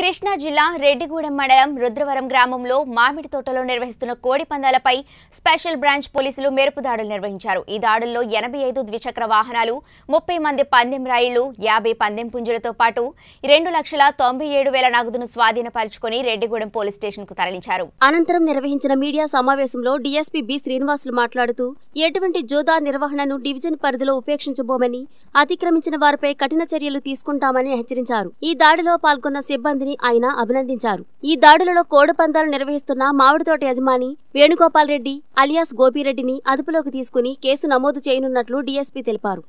కృష్ణా జిల్లా రెడ్డిగూడెం మండలం రుద్రవరం గ్రామంలో మామిడి తోటలో నిర్వహిస్తున్న కోడి పందాలపై స్పెషల్ బ్రాంచ్ పోలీసులు మెరుపు దాడులు నిర్వహించారు. ఈ దాడుల్లో ఎనభై ఐదు ద్విచక్ర వాహనాలు ముప్పై మంది పందెం రాయిళ్ళు యాభై పందెం పుంజులతో పాటు రెండు లక్షల తొంభై ఏడు వేల నగదును స్వాధీనపరుచుకుని రెడ్డిగూడెం పోలీస్ స్టేషన్కు తరలించారు. అనంతరం నిర్వహించిన మీడియా సమావేశంలో డీఎస్పీ బి శ్రీనివాసులు మాట్లాడుతూ ఎటువంటి జోదా నిర్వహణను డివిజన్ పరిధిలో ఉపేక్షించబోమని అతిక్రమించిన వారిపై కఠిన చర్యలు తీసుకుంటామని హెచ్చరించారు. ఈ దాడిలో పాల్గొన్న సిబ్బందిని ఆయన అభినందించారు. ఈ దాడులలో కోడి పందాలు నిర్వహిస్తున్న మామిడితోట యజమాని వేణుగోపాల్ రెడ్డి అలియాస్ గోపిరెడ్డిని అదుపులోకి తీసుకుని కేసు నమోదు చేయనున్నట్లు డీఎస్పీ తెలిపారు.